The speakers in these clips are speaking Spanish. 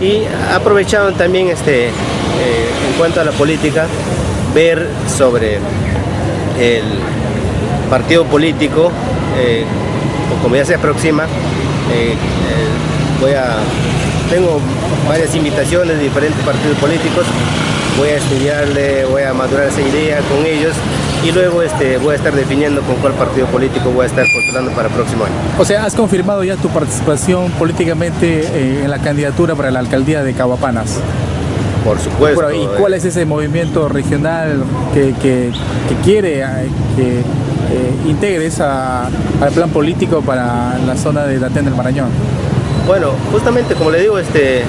Y aprovechado también este, eh, en cuanto a la política, ver sobre el partido político, eh, como ya se aproxima, eh, voy a, tengo varias invitaciones de diferentes partidos políticos, voy a estudiarle, voy a madurar esa idea con ellos y luego este, voy a estar definiendo con cuál partido político voy a estar postulando para el próximo año. O sea, has confirmado ya tu participación políticamente eh, en la candidatura para la alcaldía de Caguapanas. Por supuesto. ¿Y cuál eh, es ese movimiento regional que, que- que quiere eh, que eh, integres a- al plan político para la zona de Datén del Marañón? Bueno, justamente como le digo, este,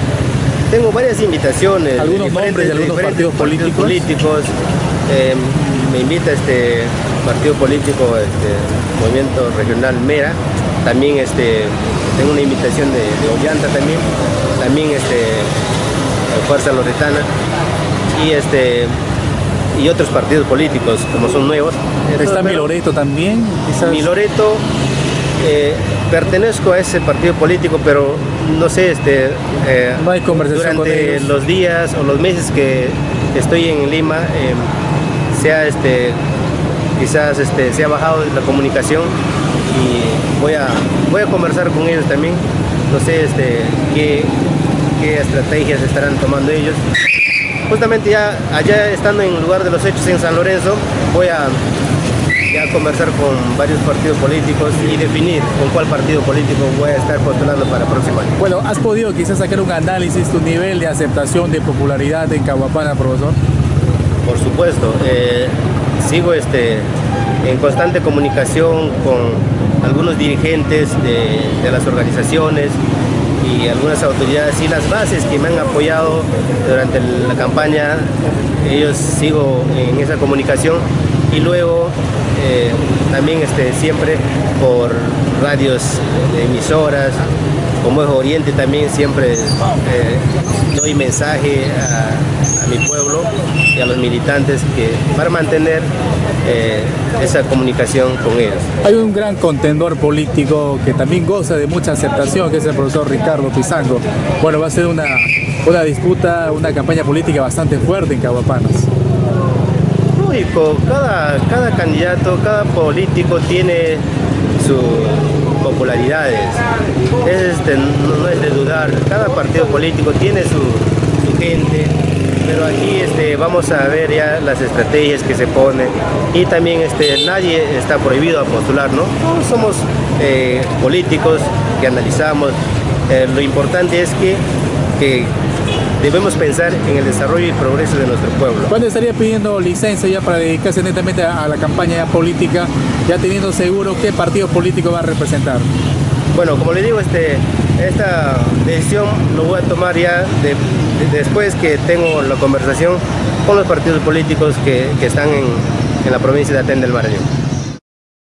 tengo varias invitaciones. de Algunos nombres de algunos partidos políticos. Eh, me invita este partido político, este, Movimiento Regional Mera. También este, tengo una invitación de, de Ollanta también. También este, Fuerza Loretana. Y este y otros partidos políticos como son nuevos. ¿Está Entonces, mi Loreto también? quizás? mi Loreto, eh, pertenezco a ese partido político, pero no sé, este, eh, No hay conversación con durante ellos. los días o los meses que estoy en Lima, eh, se ha, este, quizás este, se ha bajado la comunicación y voy a, voy a conversar con ellos también. No sé este, qué, qué estrategias estarán tomando ellos. Justamente ya allá estando en el lugar de los hechos en San Lorenzo, voy a ya conversar con varios partidos políticos y definir con cuál partido político voy a estar postulando para el próximo año. Bueno, ¿has podido quizás sacar un análisis, tu nivel de aceptación, de popularidad en Caguapana, profesor? Por supuesto, eh, sigo este, en constante comunicación con algunos dirigentes de, de las organizaciones y algunas autoridades y las bases que me han apoyado durante la campaña, ellos sigo en esa comunicación y luego eh, también este, siempre por radios, emisoras, como es Oriente también siempre eh, doy mensaje a, mi pueblo y a los militantes para mantener eh, esa comunicación con ellos. Hay un gran contendor político que también goza de mucha aceptación, que es el profesor Ricardo Pizango. Bueno, va a ser una, una disputa, una campaña política bastante fuerte en Caguapanas. Lógico, cada, cada candidato, cada político tiene sus popularidades. Es, este, no, no es de dudar, cada partido político tiene su, su gente, pero aquí este, vamos a ver ya las estrategias que se ponen y también este, nadie está prohibido a postular, ¿no? Todos somos eh, políticos que analizamos. Eh, lo importante es que, que debemos pensar en el desarrollo y progreso de nuestro pueblo. ¿Cuándo estaría pidiendo licencia ya para dedicarse netamente a, la campaña política, ya teniendo seguro qué partido político va a representar? Bueno, como le digo, este, esta decisión lo voy a tomar ya de- de- después que tengo la conversación con los partidos políticos que, que están en, en la provincia de Atén del Marañón.